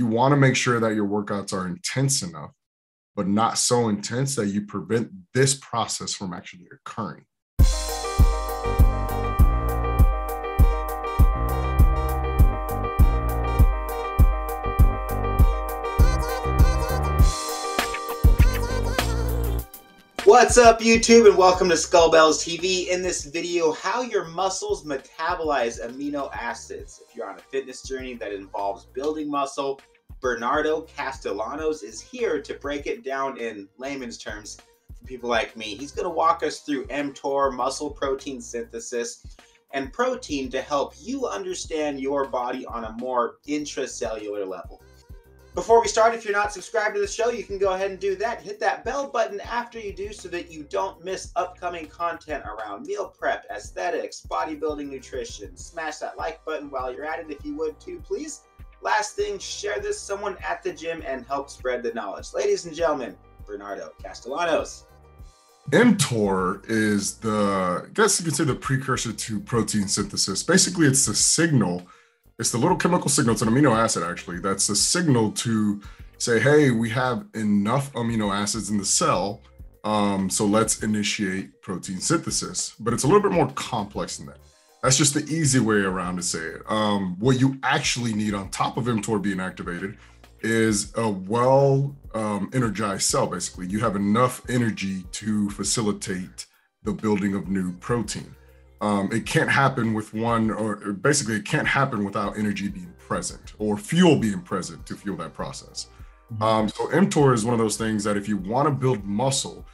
you want to make sure that your workouts are intense enough, but not so intense that you prevent this process from actually occurring. What's up YouTube and welcome to Skullbellz TV. In this video, how your muscles metabolize amino acids. If you're on a fitness journey that involves building muscle, Bernardo Castellanos is here to break it down in layman's terms for people like me. He's going to walk us through mTOR, muscle protein synthesis, and protein to help you understand your body on a more intracellular level. Before we start, if you're not subscribed to the show, you can go ahead and do that. Hit that bell button after you do so that you don't miss upcoming content around meal prep, aesthetics, bodybuilding, nutrition. Smash that like button while you're at it if you would too, please. Last thing, share this someone at the gym and help spread the knowledge. Ladies and gentlemen, Bernardo Castellanos. mTOR is the, I guess you could say the precursor to protein synthesis. Basically, it's the signal it's the little chemical signal, it's an amino acid actually, that's the signal to say, hey, we have enough amino acids in the cell, um, so let's initiate protein synthesis. But it's a little bit more complex than that. That's just the easy way around to say it. Um, what you actually need on top of mTOR being activated is a well um, energized cell, basically. You have enough energy to facilitate the building of new protein um, it can't happen with one or basically it can't happen without energy being present or fuel being present to fuel that process mm-hmm. um, so mtor is one of those things that if you want to build muscle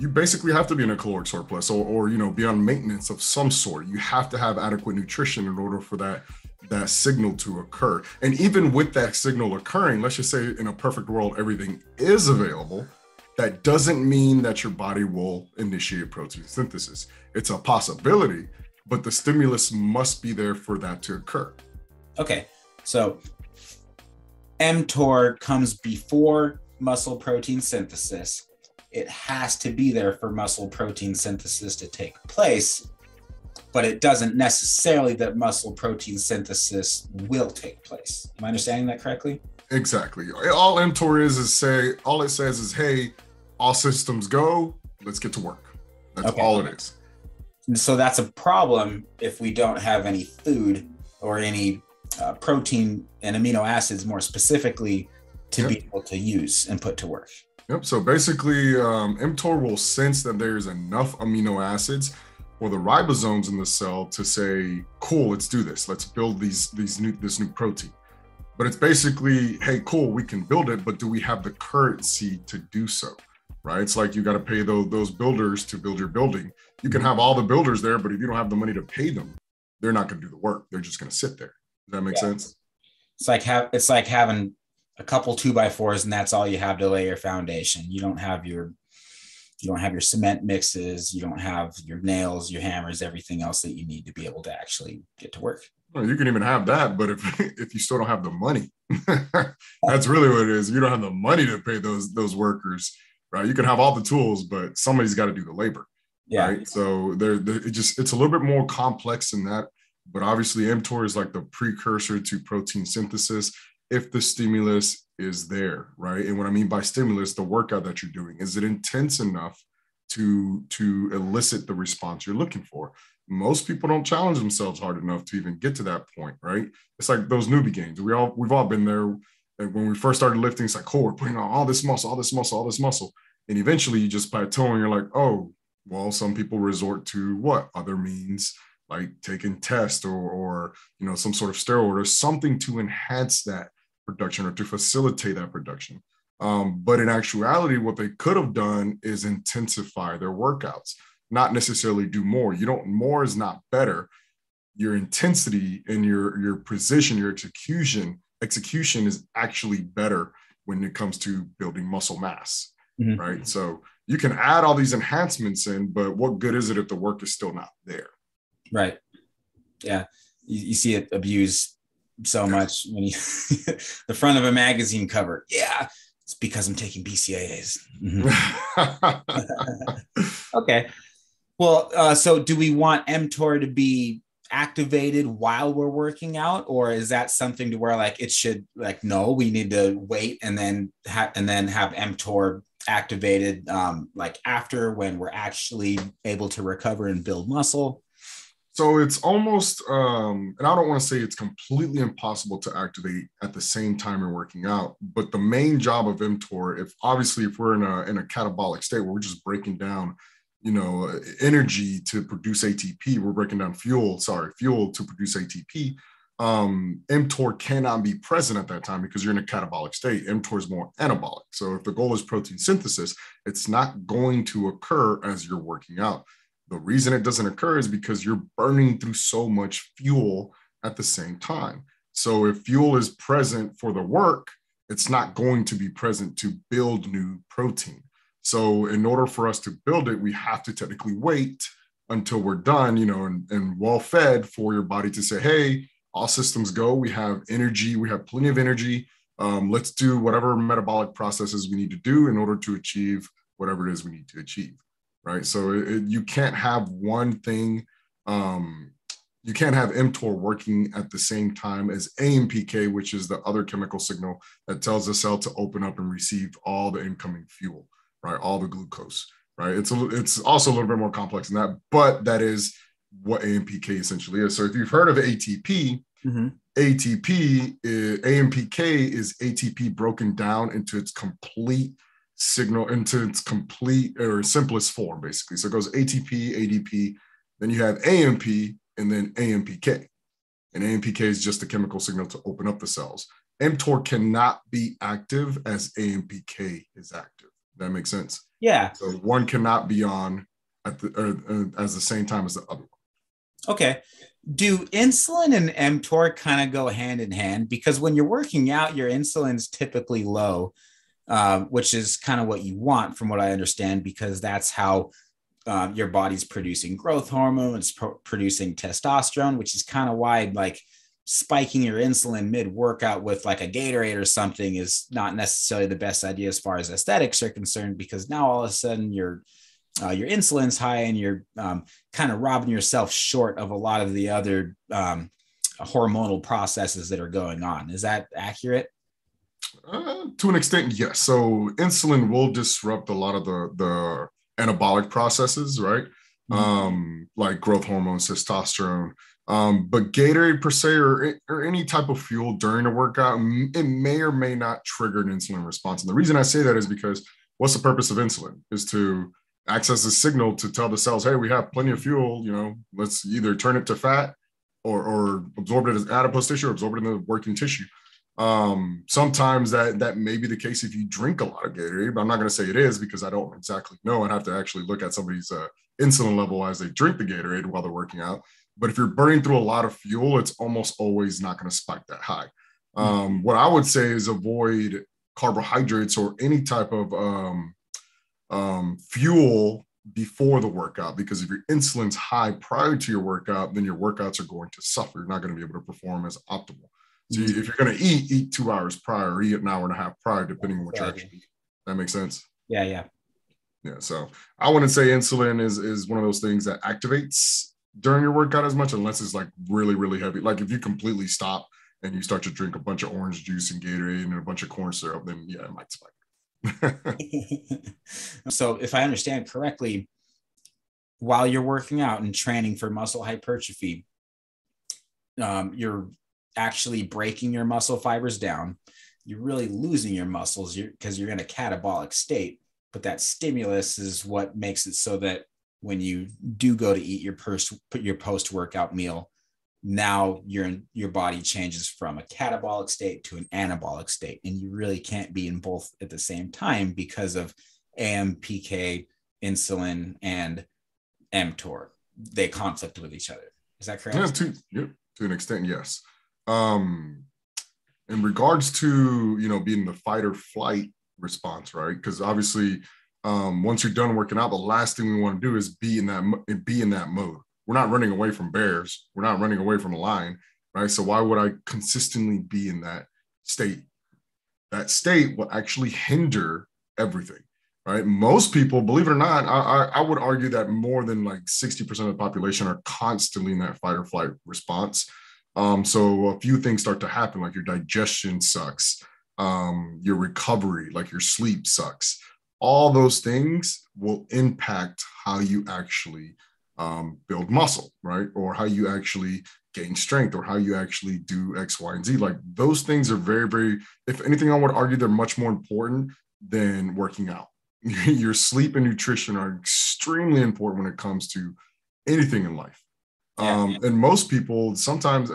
you basically have to be in a caloric surplus or, or you know be on maintenance of some sort you have to have adequate nutrition in order for that that signal to occur and even with that signal occurring let's just say in a perfect world everything is available that doesn't mean that your body will initiate protein synthesis. It's a possibility, but the stimulus must be there for that to occur. Okay. So mTOR comes before muscle protein synthesis. It has to be there for muscle protein synthesis to take place, but it doesn't necessarily that muscle protein synthesis will take place. Am I understanding that correctly? Exactly. All mTOR is is say all it says is, hey, all systems go. Let's get to work. That's okay. all it is. So that's a problem if we don't have any food or any uh, protein and amino acids, more specifically, to yep. be able to use and put to work. Yep. So basically, um, mTOR will sense that there's enough amino acids for the ribosomes in the cell to say, "Cool, let's do this. Let's build these these new this new protein." But it's basically, "Hey, cool, we can build it, but do we have the currency to do so?" right? It's like you got to pay those those builders to build your building. You can have all the builders there, but if you don't have the money to pay them, they're not going to do the work. They're just going to sit there. Does that make yeah. sense? It's like have it's like having a couple two by fours and that's all you have to lay your foundation. You don't have your you don't have your cement mixes, you don't have your nails, your hammers, everything else that you need to be able to actually get to work. Well, you can even have that, but if if you still don't have the money, that's really what it is. You don't have the money to pay those those workers right? You can have all the tools, but somebody's got to do the labor. Yeah. Right. So there, it just it's a little bit more complex than that. But obviously, mTOR is like the precursor to protein synthesis if the stimulus is there, right? And what I mean by stimulus, the workout that you're doing, is it intense enough to to elicit the response you're looking for? Most people don't challenge themselves hard enough to even get to that point, right? It's like those newbie gains. We all we've all been there when we first started lifting, it's like, oh, we're putting on all this muscle, all this muscle, all this muscle. And eventually you just plateau and you're like, oh, well, some people resort to what? Other means like taking test or, or you know, some sort of steroid or something to enhance that production or to facilitate that production. Um, but in actuality, what they could have done is intensify their workouts, not necessarily do more. You don't, more is not better. Your intensity and your your precision, your execution execution is actually better when it comes to building muscle mass, mm-hmm. right? So you can add all these enhancements in, but what good is it if the work is still not there? Right. Yeah. You, you see it abused so much when you the front of a magazine cover. Yeah. It's because I'm taking BCAAs. Mm-hmm. okay. Well, uh, so do we want mTOR to be activated while we're working out or is that something to where like it should like no we need to wait and then have and then have mtor activated um like after when we're actually able to recover and build muscle so it's almost um and i don't want to say it's completely impossible to activate at the same time you're working out but the main job of mtor if obviously if we're in a in a catabolic state where we're just breaking down you know energy to produce ATP. We're breaking down fuel, sorry, fuel to produce ATP. Um, mTOR cannot be present at that time because you're in a catabolic state. mTOR is more anabolic. So if the goal is protein synthesis, it's not going to occur as you're working out. The reason it doesn't occur is because you're burning through so much fuel at the same time. So if fuel is present for the work, it's not going to be present to build new protein. So in order for us to build it, we have to technically wait until we're done, you know, and, and well fed for your body to say, hey, all systems go. We have energy. We have plenty of energy. Um, let's do whatever metabolic processes we need to do in order to achieve whatever it is we need to achieve. Right. So it, you can't have one thing. Um, you can't have mTOR working at the same time as AMPK, which is the other chemical signal that tells the cell to open up and receive all the incoming fuel right? All the glucose, right? It's a, it's also a little bit more complex than that, but that is what AMPK essentially is. So if you've heard of ATP, mm-hmm. ATP, is, AMPK is ATP broken down into its complete signal, into its complete or simplest form, basically. So it goes ATP, ADP, then you have AMP, and then AMPK. And AMPK is just a chemical signal to open up the cells. mTOR cannot be active as AMPK is active. That makes sense. Yeah. So one cannot be on at the or, uh, as the same time as the other one. Okay. Do insulin and mTOR kind of go hand in hand? Because when you're working out, your insulin's typically low, uh, which is kind of what you want, from what I understand, because that's how uh, your body's producing growth hormone, it's pro- producing testosterone, which is kind of why like spiking your insulin mid workout with like a Gatorade or something is not necessarily the best idea as far as aesthetics are concerned because now all of a sudden your uh, your insulin's high and you're um, kind of robbing yourself short of a lot of the other um, hormonal processes that are going on. Is that accurate? Uh, to an extent, yes. So insulin will disrupt a lot of the the anabolic processes, right? Mm-hmm. Um, like growth hormones, testosterone, um, but Gatorade per se, or, or any type of fuel during a workout, it may or may not trigger an insulin response. And the reason I say that is because what's the purpose of insulin? Is to access a signal to tell the cells, hey, we have plenty of fuel. You know, let's either turn it to fat or, or absorb it as adipose tissue or absorb it in the working tissue. Um, sometimes that that may be the case if you drink a lot of Gatorade, but I'm not going to say it is because I don't exactly know. I'd have to actually look at somebody's uh, insulin level as they drink the Gatorade while they're working out. But if you're burning through a lot of fuel, it's almost always not going to spike that high. Hmm. Um, what I would say is avoid carbohydrates or any type of um, um, fuel before the workout because if your insulin's high prior to your workout, then your workouts are going to suffer. You're not going to be able to perform as optimal. So if you're going to eat, eat two hours prior, or eat an hour and a half prior, depending on what you're actually eating. That makes sense. Yeah, yeah, yeah. So I wouldn't say insulin is is one of those things that activates during your workout as much unless it's like really really heavy like if you completely stop and you start to drink a bunch of orange juice and gatorade and a bunch of corn syrup then yeah it might spike so if i understand correctly while you're working out and training for muscle hypertrophy um, you're actually breaking your muscle fibers down. You're really losing your muscles because you're, you're in a catabolic state but that stimulus is what makes it so that when you do go to eat your post your post workout meal now your your body changes from a catabolic state to an anabolic state. And you really can't be in both at the same time because of AMPK insulin and mTOR. They conflict with each other. Is that correct? Yeah, to, yeah, to an extent yes um in regards to you know being the fight or flight response right because obviously um, once you're done working out, the last thing we want to do is be in that be in that mode. We're not running away from bears. We're not running away from a lion, right? So why would I consistently be in that state? That state will actually hinder everything, right? Most people, believe it or not, I, I, would argue that more than like 60% of the population are constantly in that fight or flight response. Um, so a few things start to happen, like your digestion sucks, um, your recovery, like your sleep sucks. All those things will impact how you actually um, build muscle, right? Or how you actually gain strength or how you actually do X, Y, and Z. Like those things are very, very, if anything, I would argue they're much more important than working out. Your sleep and nutrition are extremely important when it comes to anything in life. Yeah. Um, and most people sometimes,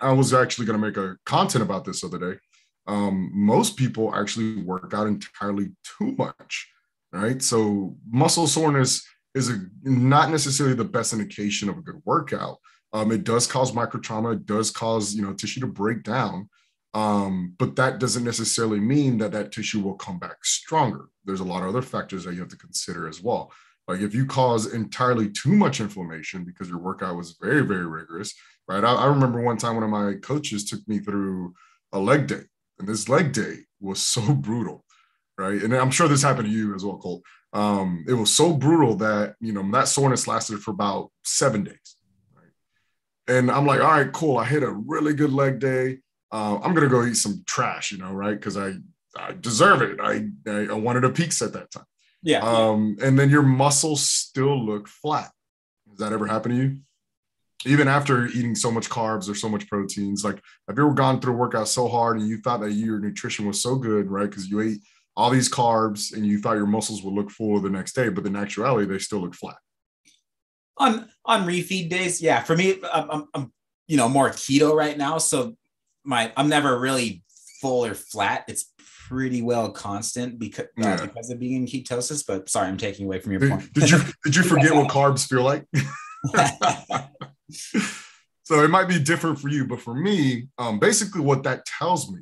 I was actually going to make a content about this other day. Um, most people actually work out entirely too much, right? So muscle soreness is a, not necessarily the best indication of a good workout. Um, it does cause micro trauma. It does cause you know tissue to break down, um, but that doesn't necessarily mean that that tissue will come back stronger. There's a lot of other factors that you have to consider as well. Like if you cause entirely too much inflammation because your workout was very very rigorous, right? I, I remember one time one of my coaches took me through a leg day, and this leg day was so brutal, right? And I'm sure this happened to you as well, Colt. Um, it was so brutal that you know that soreness lasted for about seven days. Right? And I'm like, all right, cool. I hit a really good leg day. Uh, I'm gonna go eat some trash, you know, right? Because I I deserve it. I I wanted a pizza at that time. Yeah. Um, and then your muscles still look flat. Has that ever happened to you? Even after eating so much carbs or so much proteins, like have you ever gone through a workout so hard and you thought that your nutrition was so good, right? Because you ate all these carbs and you thought your muscles would look full the next day, but in actuality, they still look flat. On on refeed days, yeah. For me, I'm, I'm, I'm you know more keto right now, so my I'm never really full or flat. It's pretty well constant because uh, because of being in ketosis. But sorry, I'm taking away from your point. Did you did you forget what carbs feel like? so it might be different for you, but for me, um, basically what that tells me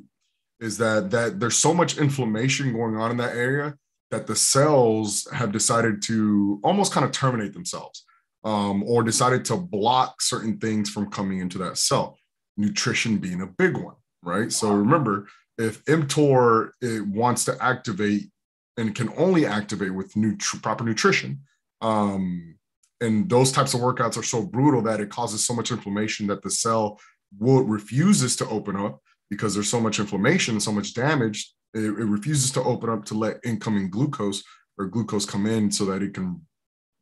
is that that there's so much inflammation going on in that area that the cells have decided to almost kind of terminate themselves um, or decided to block certain things from coming into that cell nutrition being a big one right so remember if mtor it wants to activate and can only activate with proper nutrition um, and those types of workouts are so brutal that it causes so much inflammation that the cell will refuses to open up because there's so much inflammation, and so much damage, it, it, refuses to open up to let incoming glucose or glucose come in so that it can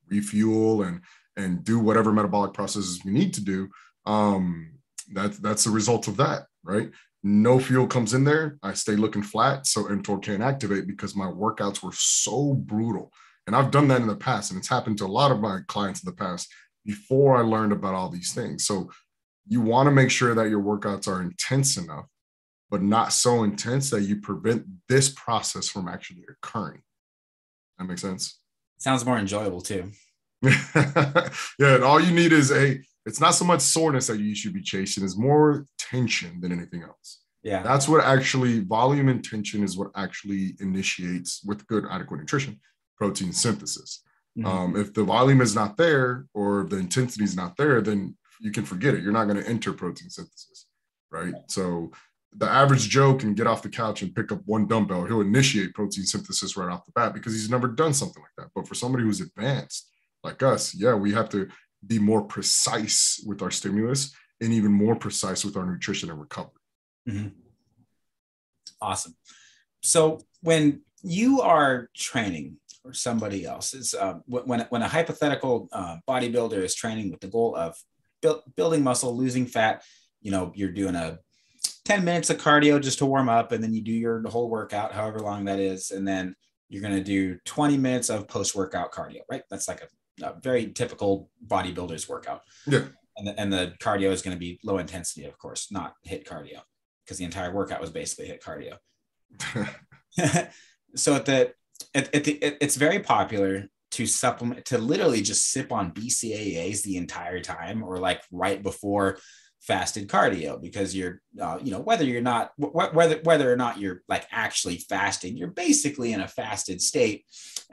refuel and and do whatever metabolic processes we need to do. Um, that's that's the result of that, right? No fuel comes in there. I stay looking flat, so mTOR can't activate because my workouts were so brutal. And I've done that in the past, and it's happened to a lot of my clients in the past before I learned about all these things. So you want to make sure that your workouts are intense enough but not so intense that you prevent this process from actually occurring. That makes sense. Sounds more enjoyable too. yeah, and all you need is a. It's not so much soreness that you should be chasing; it's more tension than anything else. Yeah, that's what actually volume and tension is what actually initiates with good adequate nutrition protein synthesis. Mm-hmm. Um, if the volume is not there or the intensity is not there, then you can forget it. You're not going to enter protein synthesis, right? So the average Joe can get off the couch and pick up one dumbbell. He'll initiate protein synthesis right off the bat because he's never done something like that. But for somebody who's advanced like us, yeah, we have to be more precise with our stimulus and even more precise with our nutrition and recovery. Mm-hmm. Awesome. So when you are training or somebody else, is uh, when when a hypothetical uh, bodybuilder is training with the goal of build, building muscle, losing fat, you know, you're doing a 10 minutes of cardio just to warm up and then you do your whole workout however long that is and then you're going to do 20 minutes of post workout cardio right that's like a, a, very typical bodybuilder's workout. Yeah. And the, and the cardio is going to be low intensity of course not HIIT cardio because the entire workout was basically HIIT cardio. So at the, at, at the it's very popular to supplement to literally just sip on bcaas the entire time or like right before fasted cardio because you're uh, you know whether you're not whether whether or not you're like actually fasting you're basically in a fasted state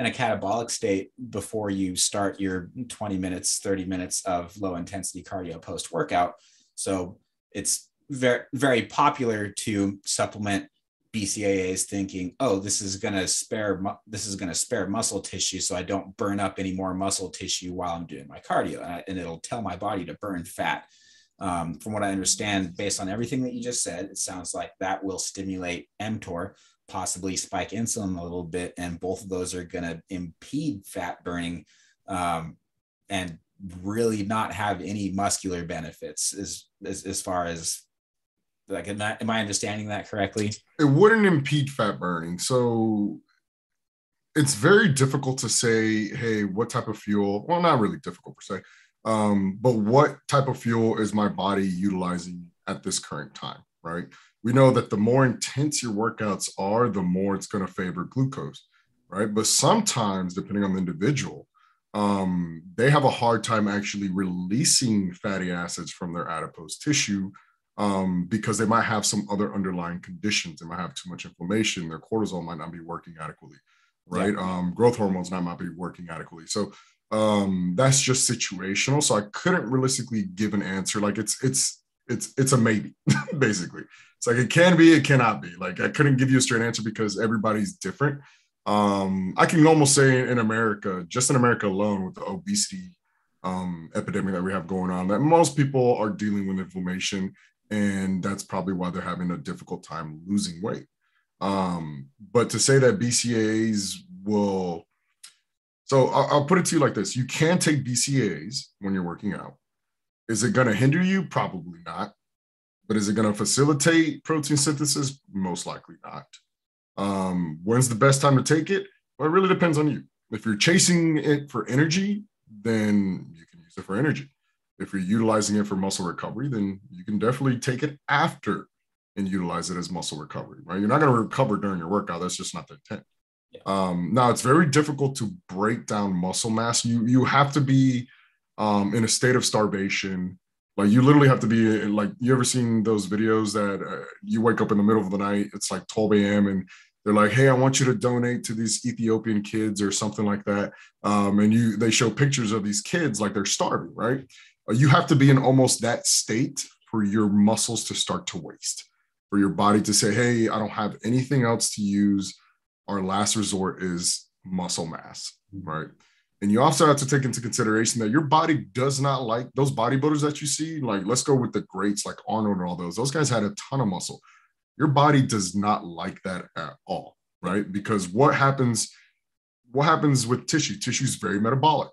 and a catabolic state before you start your 20 minutes 30 minutes of low intensity cardio post workout so it's very very popular to supplement BCAAs thinking, oh, this is going to spare this is going to spare muscle tissue, so I don't burn up any more muscle tissue while I'm doing my cardio, and, I, and it'll tell my body to burn fat. Um, from what I understand, based on everything that you just said, it sounds like that will stimulate mTOR, possibly spike insulin a little bit, and both of those are going to impede fat burning um, and really not have any muscular benefits as, as, as far as like am I, am I understanding that correctly? It wouldn't impede fat burning. So it's very difficult to say hey what type of fuel well not really difficult per se um, but what type of fuel is my body utilizing at this current time right we know that the more intense your workouts are the more it's going to favor glucose right but sometimes depending on the individual um, they have a hard time actually releasing fatty acids from their adipose tissue um, because they might have some other underlying conditions. They might have too much inflammation. Their cortisol might not be working adequately, right? Yeah. Um, growth hormones might not be working adequately. So um, that's just situational. So I couldn't realistically give an answer. Like it's it's it's it's a maybe, basically. It's like it can be, it cannot be. Like I couldn't give you a straight answer because everybody's different. Um, I can almost say in America, just in America alone, with the obesity um, epidemic that we have going on, that most people are dealing with inflammation, and that's probably why they're having a difficult time losing weight. Um, but to say that BCAAs will, so I'll, I'll put it to you like this: you can take BCAAs when you're working out. Is it going to hinder you? Probably not. But is it going to facilitate protein synthesis? Most likely not. Um, when's the best time to take it? Well, it really depends on you. If you're chasing it for energy, then you can use it for energy. If you're utilizing it for muscle recovery, then you can definitely take it after and utilize it as muscle recovery, right? You're not going to recover during your workout. That's just not the intent. Yeah. Um, now it's very difficult to break down muscle mass. You you have to be um, in a state of starvation. Like you literally have to be like you ever seen those videos that uh, you wake up in the middle of the night it's like 12 a.m and they're like hey i want you to donate to these ethiopian kids or something like that. Um, and you they show pictures of these kids like they're starving right? Uh, you have to be in almost that state for your muscles to start to waste for your body to say hey i don't have anything else to use. Our last resort is muscle mass right and you also have to take into consideration that your body does not like those bodybuilders that you see. Like, let's go with the greats like Arnold and all those. Those guys had a ton of muscle. Your body does not like that at all, right? Because what happens, what happens with tissue? Tissue is very metabolic.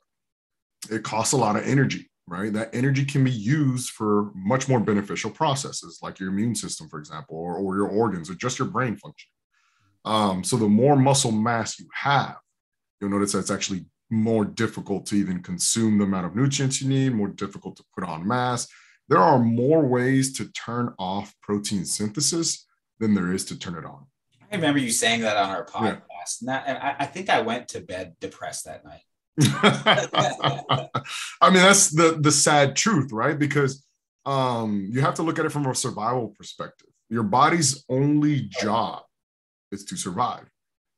It costs a lot of energy, right? That energy can be used for much more beneficial processes, like your immune system, for example, or, or your organs, or just your brain function. Um, so the more muscle mass you have, you'll notice that's actually more difficult to even consume the amount of nutrients you need, more difficult to put on mass. There are more ways to turn off protein synthesis than there is to turn it on. I remember you saying that on our podcast. Yeah. And, I, I think I went to bed depressed that night. I mean, that's the the sad truth, right? Because um, you have to look at it from a survival perspective. Your body's only job is to survive,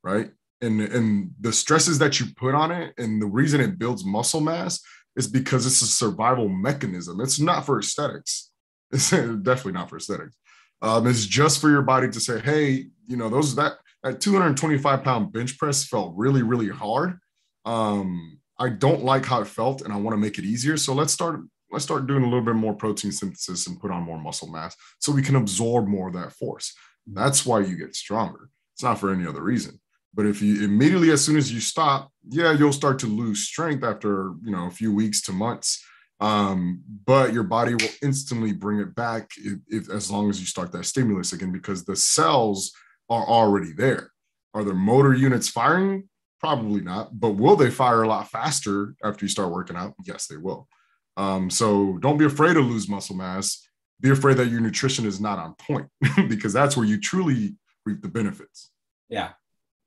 right? And and the stresses that you put on it and the reason it builds muscle mass is because it's a survival mechanism. It's not for aesthetics. It's definitely not for aesthetics. Um, it's just for your body to say hey you know those that that 225 pound bench press felt really really hard. Um, i don't like how it felt and i want to make it easier. So let's start let's start doing a little bit more protein synthesis and put on more muscle mass so we can absorb more of that force. That's why you get stronger. It's not for any other reason but if you immediately, as soon as you stop, yeah, you'll start to lose strength after you know a few weeks to months. Um, but your body will instantly bring it back if, if, as long as you start that stimulus again, because the cells are already there. Are there motor units firing? Probably not. But will they fire a lot faster after you start working out? Yes, they will. Um, so don't be afraid to lose muscle mass. Be afraid that your nutrition is not on point because that's where you truly reap the benefits. Yeah,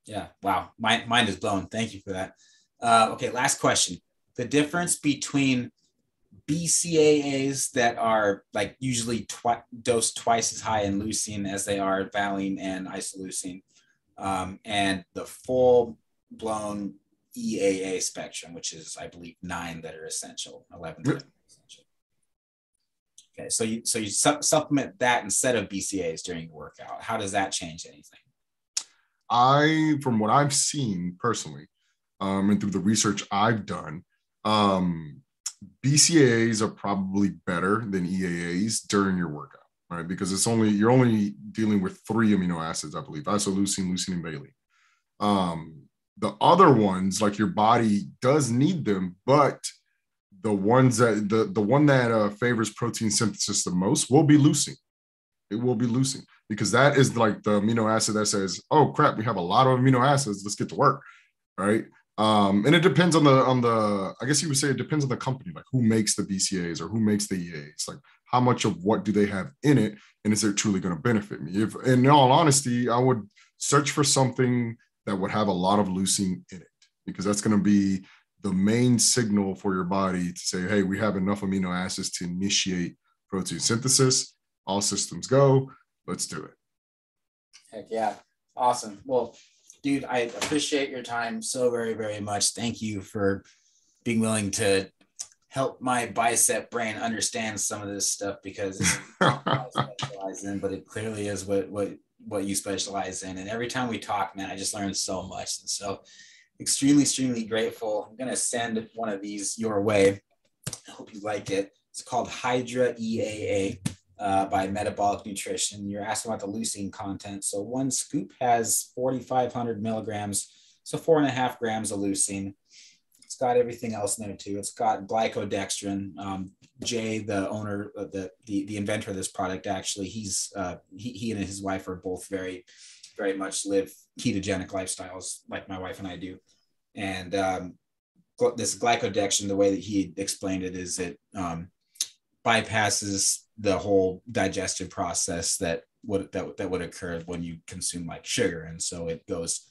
yeah. Wow. My mind is blown. Thank you for that. Uh, okay. Last question. The difference between BCAAs that are like usually twi- dosed twice as high in leucine as they are valine and isoleucine, um, and the full blown EAA spectrum, which is, I believe, nine that are essential, 11 yep. essential. Okay, so you so you su- supplement that instead of BCAAs during your workout. How does that change anything? I, from what I've seen personally, um, and through the research I've done, um, BCAAs are probably better than EAAs during your workout, right? Because it's only you're only dealing with three amino acids, I believe, isoleucine, leucine, and valine. Um, the other ones, like your body does need them, but the ones that the the one that uh, favors protein synthesis the most will be leucine. It will be leucine because that is like the amino acid that says, "Oh crap, we have a lot of amino acids. Let's get to work." Right? Um, and it depends on the on the. I guess you would say it depends on the company, like who makes the BCAAs or who makes the EAs. Like how much of what do they have in it, and is it truly going to benefit me? If, in all honesty, I would search for something that would have a lot of leucine in it because that's going to be the main signal for your body to say, hey, we have enough amino acids to initiate protein synthesis. All systems go. Let's do it. Heck yeah. Awesome. Well, dude, I appreciate your time so very, very much. Thank you for being willing to help my bicep brain understand some of this stuff because it's I specialize in, but it clearly is what what what you specialize in. And every time we talk, man, I just learn so much. And so extremely, extremely grateful. I'm going to send one of these your way. I hope you like it. It's called Hydra EAA uh, by Metabolic Nutrition. You're asking about the leucine content. So one scoop has 4,500 milligrams, so four and a half grams of leucine. It's got everything else in there too. It's got glycodextrin. Um, Jay, the owner, of the, the the inventor of this product, actually, he's uh, he, he and his wife are both very very much live ketogenic lifestyles like my wife and I do. And um, this glycodextrin, the way that he explained it is it um, bypasses the whole digestive process that would that, that would occur when you consume like sugar. And so it goes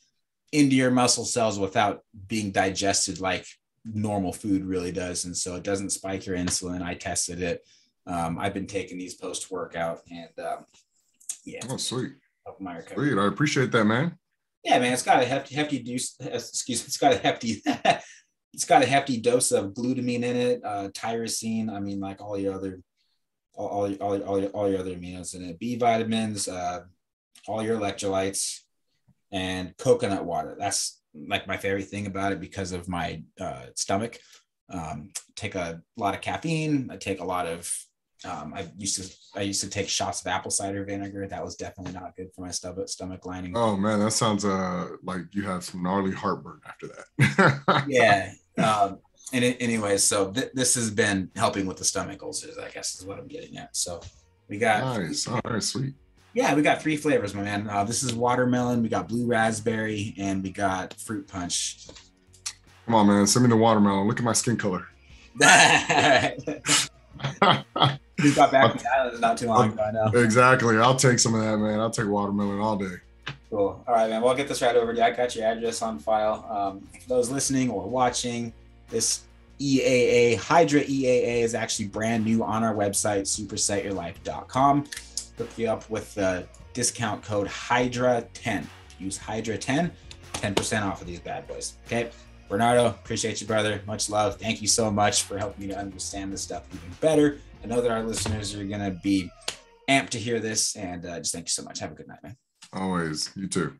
into your muscle cells without being digested like normal food really does. And so it doesn't spike your insulin. I tested it. Um, I've been taking these post workout and um, yeah. Oh, sweet my recovery. Sweet. I appreciate that, man. Yeah, man. It's got a hefty, hefty dose. Excuse me. It's got a hefty. it's got a hefty dose of glutamine in it, uh, tyrosine. I mean, like all your other, all, all, all, all, your, all your other aminos in it. B vitamins, uh, all your electrolytes, and coconut water. That's like my favorite thing about it because of my uh, stomach. Um, take a lot of caffeine. I take a lot of um, I used to I used to take shots of apple cider vinegar. That was definitely not good for my stomach stomach lining. Oh man, that sounds uh like you have some gnarly heartburn after that. yeah. Um, and it, anyways, so th- this has been helping with the stomach ulcers. I guess is what I'm getting at. So we got nice. All right, sweet. Yeah, we got three flavors, my man. Uh, this is watermelon. We got blue raspberry, and we got fruit punch. Come on, man. Send me the watermelon. Look at my skin color. We got back from the islands not too long ago. I know. Exactly. I'll take some of that, man. I'll take watermelon all day. Cool. All right, man. Well, I'll get this right over to you. I got your address on file. Um, for those listening or watching, this EAA, Hydra EAA, is actually brand new on our website, supersetyourlife.com. Hook you up with the discount code Hydra10. Use Hydra10, 10% off of these bad boys. Okay. Bernardo, appreciate you, brother. Much love. Thank you so much for helping me to understand this stuff even better. I know that our listeners are going to be amped to hear this. And uh, just thank you so much. Have a good night, man. Always. You too.